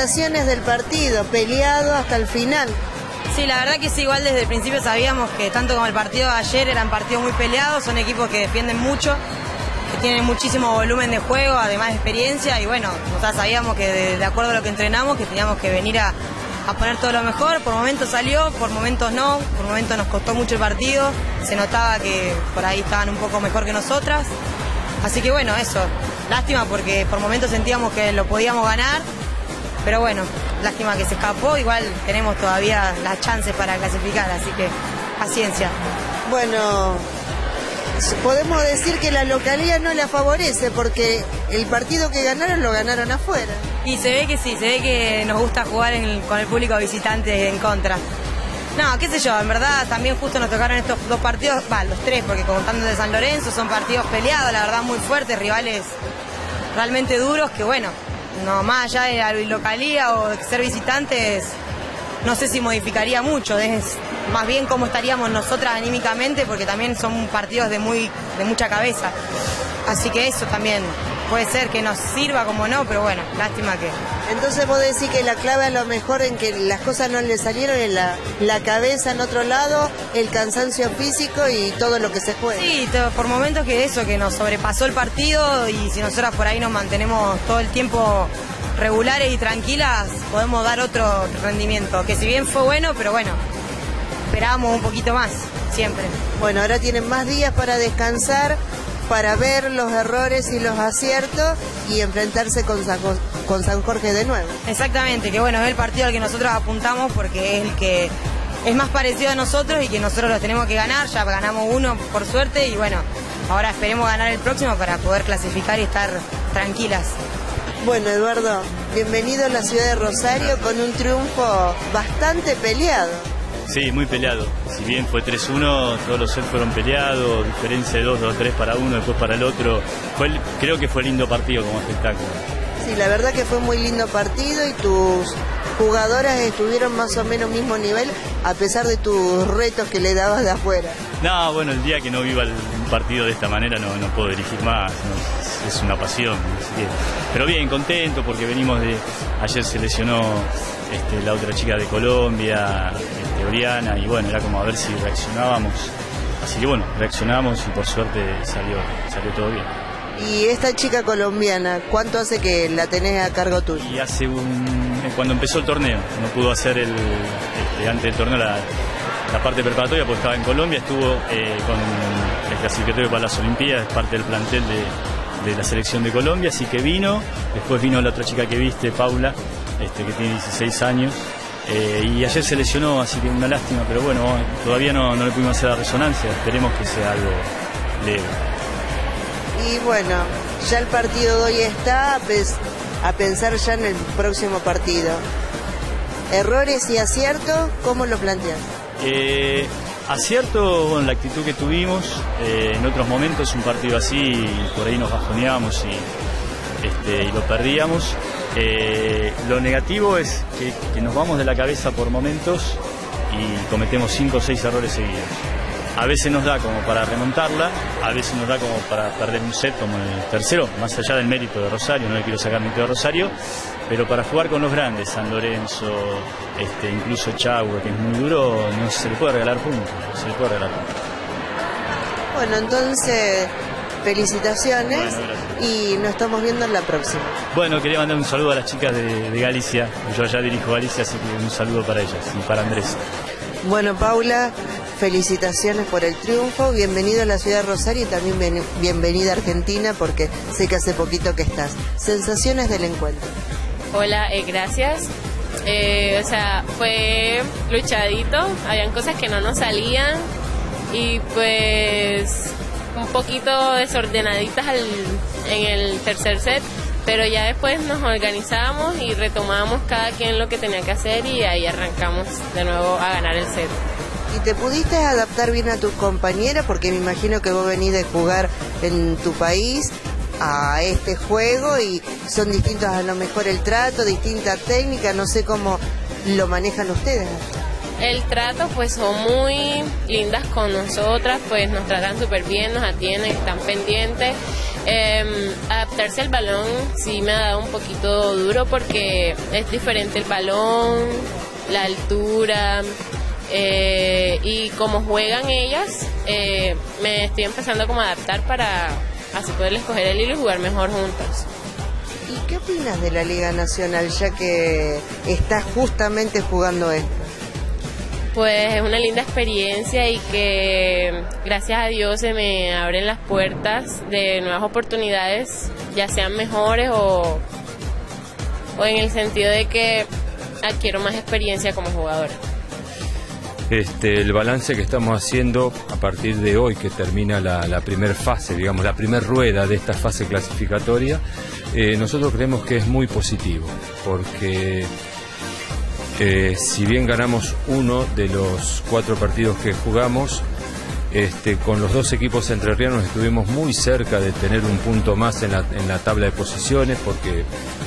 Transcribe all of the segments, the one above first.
Sensaciones del partido, peleado hasta el final. Sí, la verdad que sí, igual desde el principio sabíamos que tanto como el partido de ayer eran partidos muy peleados, son equipos que defienden mucho, que tienen muchísimo volumen de juego, además de experiencia, y bueno, nosotros sabíamos que de, de acuerdo a lo que entrenamos, que teníamos que venir a, a poner todo lo mejor, por momentos salió, por momentos no, por momentos nos costó mucho el partido, se notaba que por ahí estaban un poco mejor que nosotras, así que bueno, eso, lástima porque por momentos sentíamos que lo podíamos ganar, pero bueno, lástima que se escapó, igual tenemos todavía las chances para clasificar, así que paciencia. Bueno, podemos decir que la localidad no la favorece porque el partido que ganaron lo ganaron afuera. Y se ve que sí, se ve que nos gusta jugar en con el público visitante en contra. No, qué sé yo, en verdad también justo nos tocaron estos dos partidos, va, los tres, porque contando de San Lorenzo son partidos peleados, la verdad muy fuertes, rivales realmente duros, que bueno, no más allá de la localía o ser visitantes, no sé si modificaría mucho, es más bien cómo estaríamos nosotras anímicamente, porque también son partidos de, muy, de mucha cabeza. Así que eso también puede ser que nos sirva como no, pero bueno, lástima que... Entonces vos decís que la clave a lo mejor en que las cosas no le salieron en la, la cabeza en otro lado, el cansancio físico y todo lo que se juega. Sí, por momentos que eso, que nos sobrepasó el partido y si nosotras por ahí nos mantenemos todo el tiempo regulares y tranquilas, podemos dar otro rendimiento, que si bien fue bueno, pero bueno, esperábamos un poquito más, siempre. Bueno, ahora tienen más días para descansar, para ver los errores y los aciertos y enfrentarse con San, con San Jorge de nuevo. Exactamente, que bueno, es el partido al que nosotros apuntamos porque es el que es más parecido a nosotros y que nosotros lo tenemos que ganar, ya ganamos uno por suerte y bueno, ahora esperemos ganar el próximo para poder clasificar y estar tranquilas. Bueno, Eduardo, bienvenido a la ciudad de Rosario con un triunfo bastante peleado. Sí, muy peleado. Si bien fue 3-1, todos los sets fueron peleados, diferencia de 2, 2-3 para uno, después para el otro. Fue, el- creo que fue lindo partido como espectáculo. Sí, la verdad que fue muy lindo partido y tus jugadoras estuvieron más o menos mismo nivel a pesar de tus retos que le dabas de afuera. No, bueno, el día que no viva el- un partido de esta manera no, no puedo dirigir más, no, es, una pasión. que- pero bien, contento porque venimos de... Ayer se lesionó este, la otra chica de Colombia, Oriana, y bueno, era como a ver si reaccionábamos. Así que bueno, reaccionamos y por suerte salió, salió todo bien. Y esta chica colombiana, ¿cuánto hace que la tenés a cargo tuyo? Y hace un. Cuando empezó el torneo, no pudo hacer el. este, antes del torneo la, la parte preparatoria porque estaba en Colombia, estuvo eh, con el clasificatorio para las Olimpiadas, es parte del plantel de, de la selección de Colombia, así que vino. Después vino la otra chica que viste, Paula, este, que tiene 16 años. Eh, y ayer se lesionó, así que una lástima, pero bueno, todavía no, no le pudimos hacer la resonancia, esperemos que sea algo leve. Y bueno, ya el partido de hoy está, a, pensar ya en el próximo partido. Errores y aciertos, ¿cómo lo planteas? Eh, acierto, bueno, la actitud que tuvimos, eh, en otros momentos un partido así, por ahí nos bajoneábamos y, este, y lo perdíamos. Eh, lo negativo es que, nos vamos de la cabeza por momentos y cometemos cinco o seis errores seguidos. A veces nos da como para remontarla, a veces nos da como para perder un set como el tercero, más allá del mérito de Rosario, no le quiero sacar mérito de Rosario, pero para jugar con los grandes, San Lorenzo, este, incluso Chagua, que es muy duro, no se le puede regalar puntos, se le puede regalar puntos. Bueno, entonces, felicitaciones Bueno, y nos estamos viendo en la próxima. Bueno, quería mandar un saludo a las chicas de, de Galicia, yo allá dirijo Galicia, así que un saludo para ellas y para Andrés. Bueno, Paula, felicitaciones por el triunfo. Bienvenido a la ciudad de Rosario y también bien- bienvenida a Argentina porque sé que hace poquito que estás. Sensaciones del encuentro. Hola, eh, gracias. Eh, o sea, fue luchadito, habían cosas que no nos salían y pues un poquito desordenaditas en el tercer set, pero ya después nos organizamos y retomamos cada quien lo que tenía que hacer y ahí arrancamos de nuevo a ganar el set. ¿Y te pudiste adaptar bien a tus compañeras? Porque me imagino que vos venís de jugar en tu país a este juego y son distintos a lo mejor el trato, distinta técnica, no sé cómo lo manejan ustedes. El trato, pues son muy lindas con nosotras, pues nos tratan súper bien, nos atienden, están pendientes. Em, adaptarse al balón sí me ha dado un poquito duro porque es diferente el balón, la altura eh, y como juegan ellas, eh, me estoy empezando como a adaptar para así poderles coger el hilo y jugar mejor juntas. ¿Y qué opinas de la Liga Nacional ya que estás justamente jugando esto? Pues es una linda experiencia y que gracias a Dios se me abren las puertas de nuevas oportunidades, ya sean mejores o, o en el sentido de que adquiero más experiencia como jugadora. Este, el balance que estamos haciendo a partir de hoy, que termina la, primera fase, digamos, la primera rueda de esta fase clasificatoria, eh, nosotros creemos que es muy positivo, porque eh, si bien ganamos uno de los cuatro partidos que jugamos, este, con los dos equipos entrerrianos estuvimos muy cerca de tener un punto más en la, tabla de posiciones porque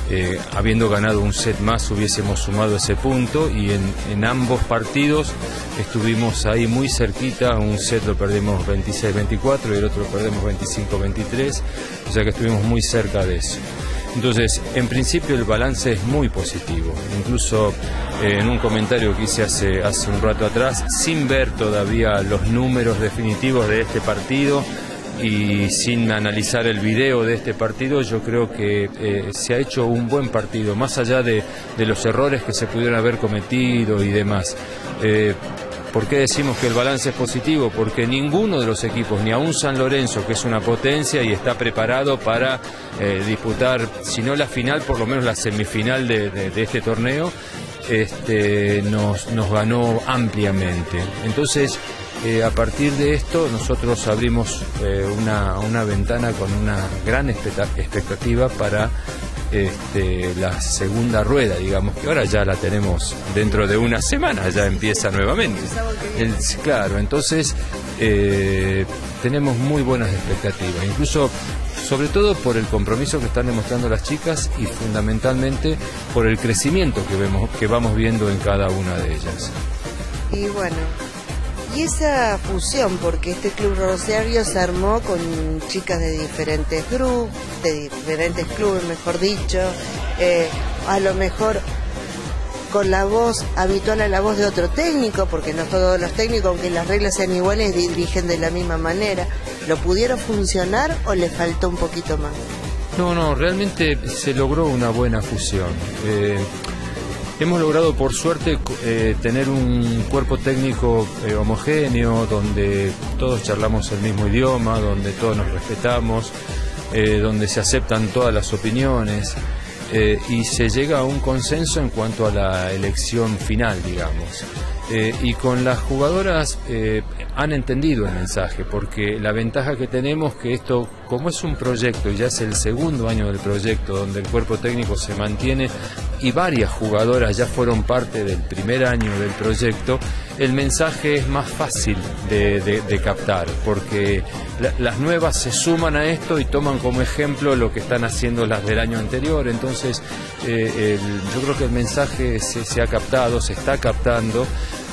eh, habiendo ganado un set más hubiésemos sumado ese punto y en, en, ambos partidos estuvimos ahí muy cerquita, un set lo perdimos 26-24 y el otro lo perdemos 25-23, o sea que estuvimos muy cerca de eso. Entonces, en principio el balance es muy positivo. Incluso eh, en un comentario que hice hace, hace un rato atrás, sin ver todavía los números definitivos de este partido y sin analizar el video de este partido, yo creo que eh, se ha hecho un buen partido, más allá de, los errores que se pudieron haber cometido y demás. Eh, ¿Por qué decimos que el balance es positivo? Porque ninguno de los equipos, ni aún San Lorenzo, que es una potencia y está preparado para eh, disputar, si no la final, por lo menos la semifinal de, este torneo, este, nos, nos ganó ampliamente. Entonces, eh, a partir de esto nosotros abrimos eh, una, una, ventana con una gran expectativa para este, la segunda rueda, digamos que ahora ya la tenemos dentro de una semana, ya empieza nuevamente. El, claro, entonces eh, tenemos muy buenas expectativas, incluso sobre todo por el compromiso que están demostrando las chicas y fundamentalmente por el crecimiento que vemos que vamos viendo en cada una de ellas. Y bueno, y esa fusión, porque este club Rosario se armó con chicas de diferentes grupos, de diferentes clubes, mejor dicho, eh, a lo mejor con la voz habitual a la voz de otro técnico, porque no todos los técnicos, aunque las reglas sean iguales, dirigen de la misma manera. ¿Lo pudieron funcionar o le faltó un poquito más? No, no, realmente se logró una buena fusión. Eh, hemos logrado, por suerte, eh, tener un cuerpo técnico eh, homogéneo, donde todos charlamos el mismo idioma, donde todos nos respetamos, eh, donde se aceptan todas las opiniones. Y se llega a un consenso en cuanto a la elección final, digamos. Y con las jugadoras han entendido el mensaje, porque la ventaja que tenemos que esto, como es un proyecto y ya es el segundo año del proyecto donde el cuerpo técnico se mantiene y varias jugadoras ya fueron parte del primer año del proyecto, el mensaje es más fácil de, captar, porque la, las nuevas se suman a esto y toman como ejemplo lo que están haciendo las del año anterior, entonces eh, yo creo que el mensaje se, se, ha captado, se está captando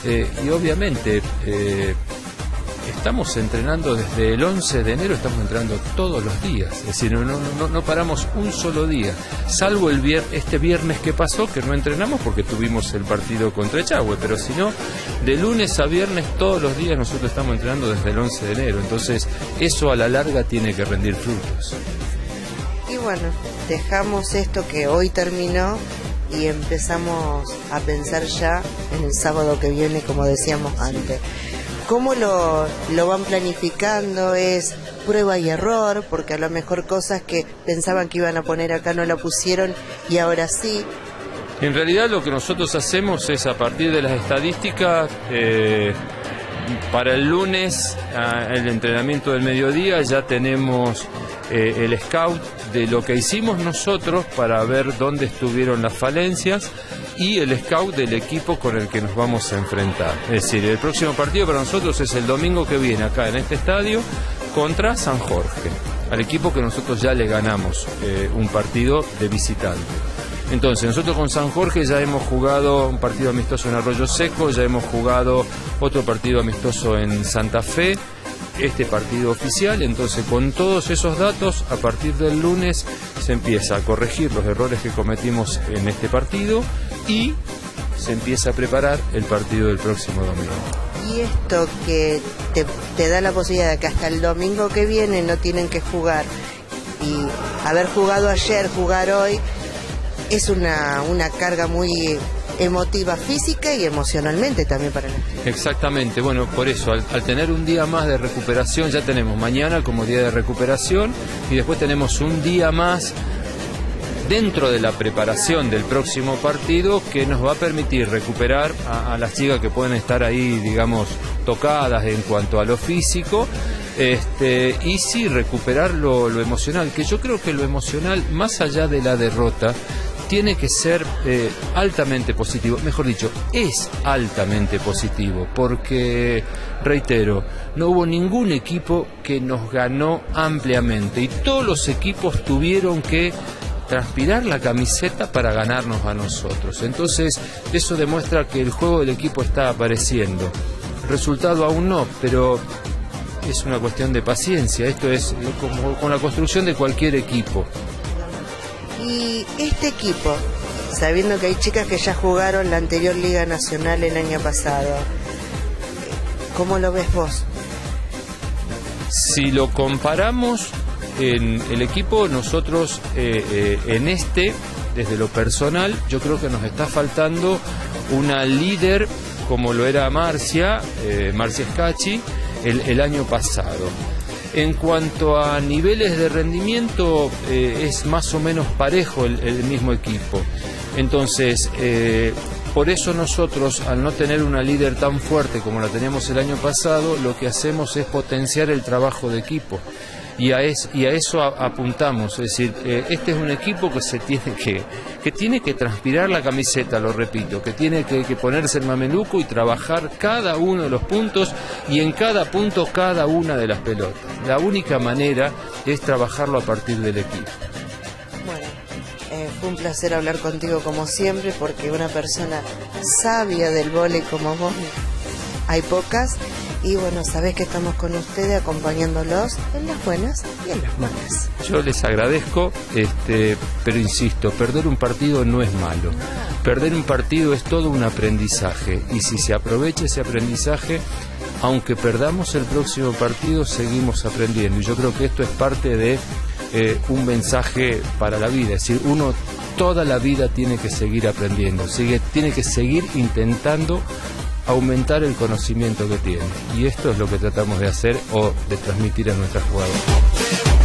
eh, y obviamente eh, estamos entrenando desde el 11 de enero, estamos entrenando todos los días, es decir, no, no, no paramos un solo día, salvo el vier, este viernes que pasó, que no entrenamos porque tuvimos el partido contra Echagüe, pero si no, de lunes a viernes todos los días nosotros estamos entrenando desde el 11 de enero, entonces eso a la larga tiene que rendir frutos. Y bueno, dejamos esto que hoy terminó y empezamos a pensar ya en el sábado que viene, como decíamos antes. ¿Cómo lo, lo, van planificando? ¿Es prueba y error? Porque a lo mejor cosas que pensaban que iban a poner acá no la pusieron y ahora sí. En realidad lo que nosotros hacemos es a partir de las estadísticas, eh, para el lunes, el entrenamiento del mediodía, ya tenemos eh, el scout de lo que hicimos nosotros para ver dónde estuvieron las falencias y el scout del equipo con el que nos vamos a enfrentar. Es decir, el próximo partido para nosotros es el domingo que viene acá en este estadio contra San Jorge, al equipo que nosotros ya le ganamos eh, un partido de visitante. Entonces, nosotros con San Jorge ya hemos jugado un partido amistoso en Arroyo Seco, ya hemos jugado otro partido amistoso en Santa Fe. este partido oficial. Entonces, con todos esos datos, a partir del lunes se empieza a corregir los errores que cometimos en este partido y se empieza a preparar el partido del próximo domingo. Y esto que te, da la posibilidad de que hasta el domingo que viene no tienen que jugar y haber jugado ayer, jugar hoy, es una, una carga muy emotiva física y emocionalmente también para la Exactamente, bueno, por eso, al, tener un día más de recuperación, ya tenemos mañana como día de recuperación y después tenemos un día más dentro de la preparación del próximo partido que nos va a permitir recuperar a, las chicas que pueden estar ahí, digamos, tocadas en cuanto a lo físico. Este, y sí recuperar lo emocional, que yo creo que lo emocional, más allá de la derrota, tiene que ser eh, altamente positivo, mejor dicho, es altamente positivo, porque, reitero, no hubo ningún equipo que nos ganó ampliamente y todos los equipos tuvieron que transpirar la camiseta para ganarnos a nosotros. Entonces, eso demuestra que el juego del equipo está apareciendo. Resultado aún no, pero es una cuestión de paciencia. Esto es como con la construcción de cualquier equipo. Y este equipo, sabiendo que hay chicas que ya jugaron la anterior Liga Nacional el año pasado, ¿cómo lo ves vos? Si lo comparamos en el equipo, nosotros eh, eh, en este, desde lo personal, yo creo que nos está faltando una líder como lo era Marcia, eh, Marcia Scacchi, el, el año pasado. En cuanto a niveles de rendimiento, eh, es más o menos parejo el, mismo equipo. Entonces, eh, por eso nosotros, al no tener una líder tan fuerte como la teníamos el año pasado, lo que hacemos es potenciar el trabajo de equipo. Y a, eso apuntamos, es decir, eh, este es un equipo que se tiene que, que tiene que transpirar la camiseta, lo repito, que tiene que ponerse el mameluco y trabajar cada uno de los puntos y en cada punto cada una de las pelotas. La única manera es trabajarlo a partir del equipo. Bueno, eh, fue un placer hablar contigo como siempre porque una persona sabia del vóley como vos hay pocas y bueno, sabés que estamos con ustedes acompañándolos en las buenas y en las malas. Yo les agradezco, este, pero insisto, perder un partido no es malo. Perder un partido es todo un aprendizaje y si se aprovecha ese aprendizaje, aunque perdamos el próximo partido, seguimos aprendiendo. Y yo creo que esto es parte de eh, un mensaje para la vida, es decir, uno toda la vida tiene que seguir aprendiendo, sigue, tiene que seguir intentando aumentar el conocimiento que tiene. Y esto es lo que tratamos de hacer o de transmitir a nuestras jugadoras.